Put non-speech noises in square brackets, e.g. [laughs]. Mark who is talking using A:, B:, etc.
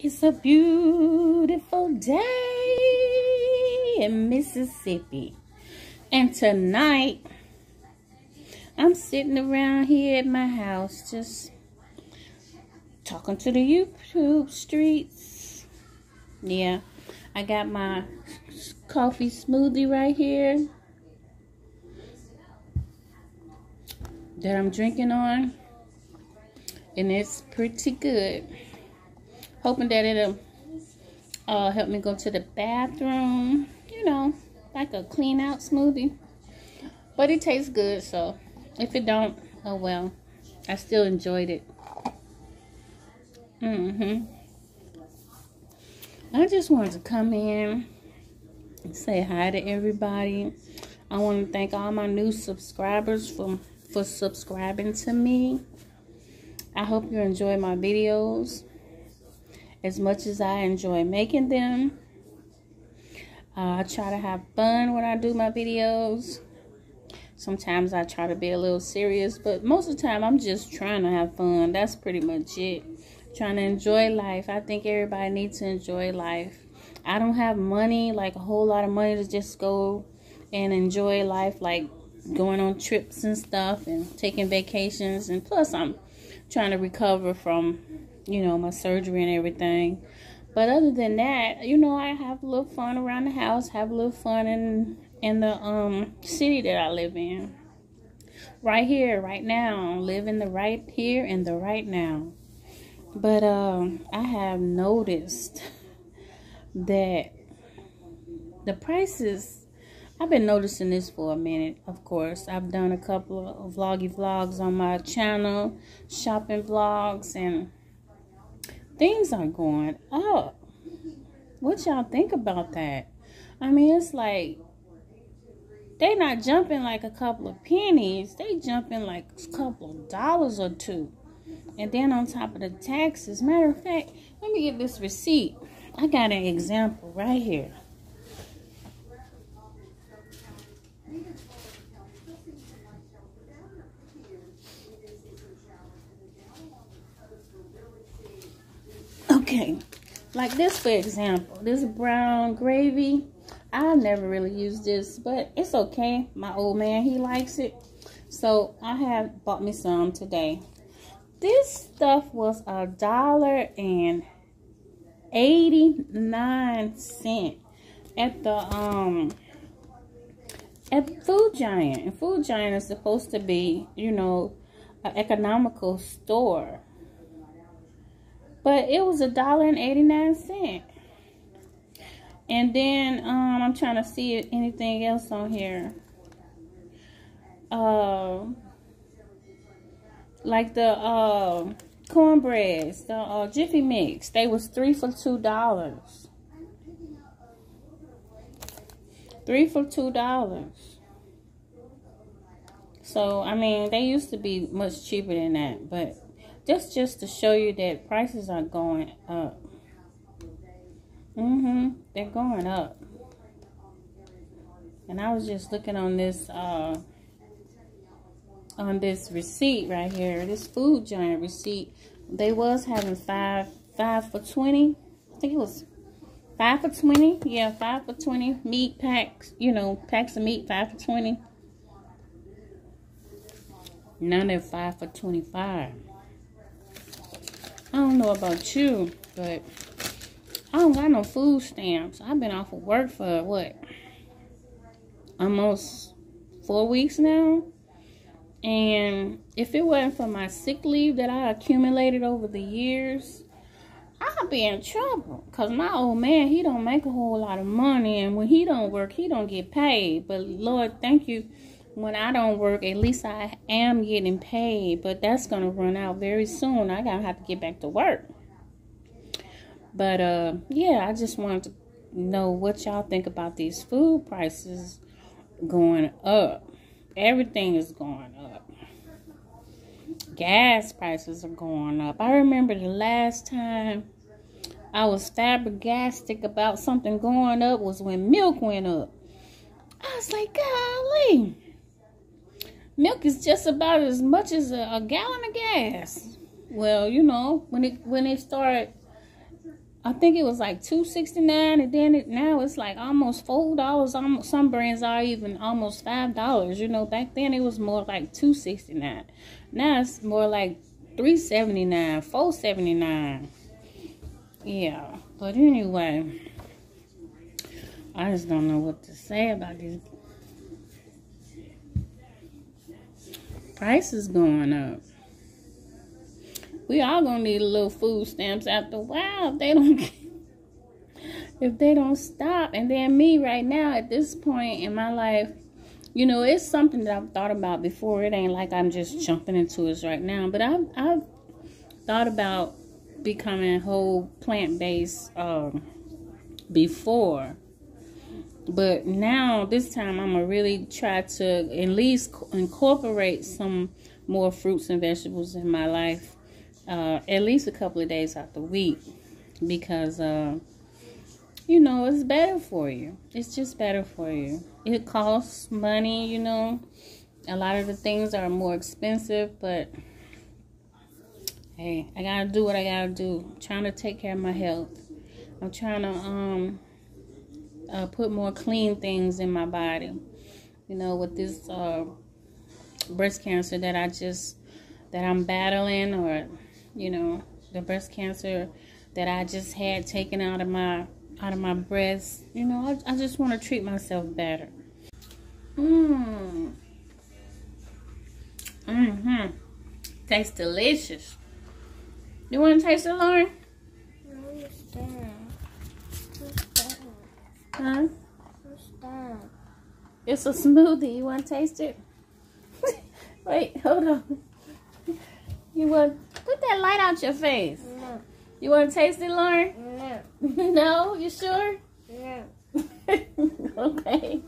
A: It's a beautiful day in Mississippi. And tonight, I'm sitting around here at my house just talking to the YouTube streets. Yeah, I got my coffee smoothie right here that I'm drinking on. And it's pretty good hoping that it'll uh, help me go to the bathroom. You know, like a clean out smoothie. But it tastes good, so if it don't, oh well. I still enjoyed it. Mm-hmm. I just wanted to come in and say hi to everybody. I want to thank all my new subscribers for, for subscribing to me. I hope you enjoy my videos as much as I enjoy making them. Uh, I try to have fun when I do my videos. Sometimes I try to be a little serious, but most of the time I'm just trying to have fun. That's pretty much it. Trying to enjoy life. I think everybody needs to enjoy life. I don't have money, like a whole lot of money to just go and enjoy life, like going on trips and stuff and taking vacations. And plus, I'm trying to recover from you know, my surgery and everything. But other than that, you know, I have a little fun around the house, have a little fun in in the um city that I live in. Right here, right now, living the right here and the right now. But um I have noticed that the prices I've been noticing this for a minute, of course. I've done a couple of vloggy vlogs on my channel, shopping vlogs, and things are going up. What y'all think about that? I mean, it's like they not jumping like a couple of pennies. They jumping like a couple of dollars or two. And then on top of the taxes. Matter of fact, let me get this receipt. I got an example right here. Okay, like this for example, this brown gravy. I never really used this, but it's okay. My old man, he likes it. So I have bought me some today. This stuff was a dollar and 89 cent at the um at Food Giant. And Food Giant is supposed to be, you know, an economical store. But it was a dollar and 89 cent. And then um, I'm trying to see if anything else on here. Uh, like the uh, cornbreads, the uh, Jiffy Mix. They was three for two dollars. Three for two dollars. So I mean, they used to be much cheaper than that, but that's just to show you that prices are going up. Mm-hmm. They're going up. And I was just looking on this uh on this receipt right here, this food giant receipt. They was having five five for twenty. I think it was five for twenty. Yeah, five for twenty meat packs. You know, packs of meat, five for twenty. None of five for twenty-five. I don't know about you, but I don't got no food stamps. I've been off of work for what? Almost four weeks now. And if it wasn't for my sick leave that I accumulated over the years, I'd be in trouble. Cause my old man, he don't make a whole lot of money. And when he don't work, he don't get paid. But Lord, thank you when I don't work, at least I am getting paid, but that's going to run out very soon. I got to have to get back to work. But uh yeah, I just wanted to know what y'all think about these food prices going up. Everything is going up. Gas prices are going up. I remember the last time I was flabbergasted about something going up was when milk went up. I was like, golly milk is just about as much as a, a gallon of gas. Well, you know, when it when it started I think it was like two sixty nine, and then it now it's like almost four dollars. Almost some brands are even almost five dollars. You know, back then it was more like two sixty nine. Now it's more like three seventy nine, four seventy nine. Yeah, but anyway, I just don't know what to say about this. Prices going up we all gonna need a little food stamps after a while if they don't [laughs] if they don't stop. And then me right now at this point in my life, you know, it's something that I've thought about before. It ain't like I'm just jumping into it right now, but I've I've thought about becoming whole plant based um, before. But now, this time, I'm going to really try to at least incorporate some more fruits and vegetables in my life uh, at least a couple of days out the week. Because uh, you know it's better for you. It's just better for you. It costs money you know. A lot of the things are more expensive but hey i gotta do what i gotta do. I'm trying to take care of my health. I'm trying to um uh, put more clean things in my body you know with this uh, breast cancer that i just that i'm battling or you know, the breast cancer that I just had taken out of my out of my breast. You know, I, I just want to treat myself better. Mmm. Mm-hmm. Tastes delicious. You want to taste it, Lauren? Huh? It's a smoothie. You want to taste it? [laughs] Wait, hold on. You want Put that light out your face. No. You want to taste it, Lauren?
B: No. [laughs]
A: no? You sure?
B: No. [laughs]
A: okay.